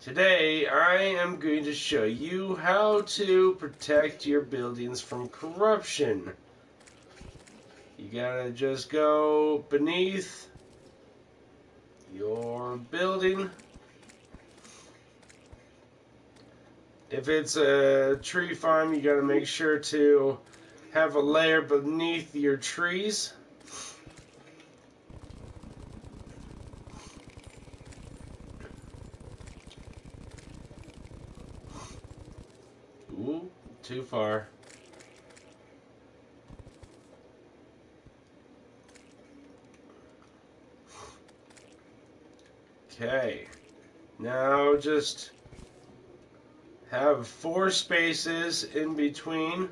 Today I am going to show you how to protect your buildings from corruption. You gotta just go beneath your building. If it's a tree farm, you gotta make sure to have a layer beneath your trees. Too far. Okay. Now just have four spaces in between.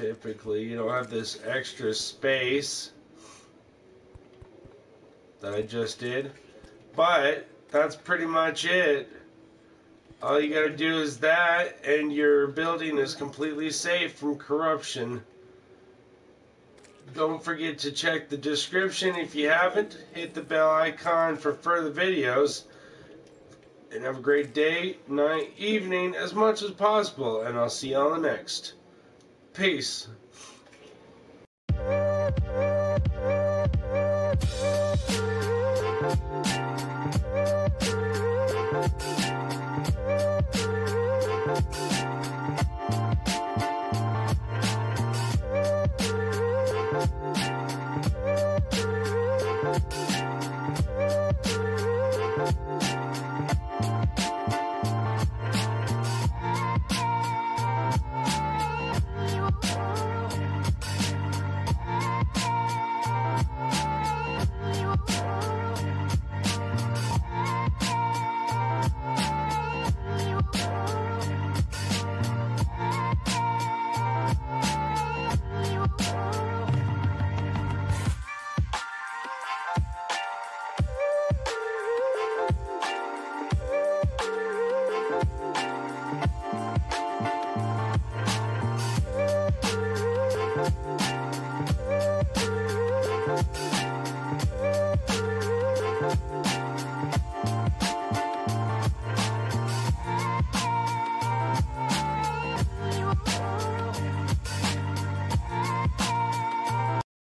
Typically, you don't have this extra space that I just did. But that's pretty much it. All you gotta do is that, and your building is completely safe from corruption. Don't forget to check the description if you haven't. Hit the bell icon for further videos. And have a great day, night, evening, as much as possible. And I'll see you on the next. Peace.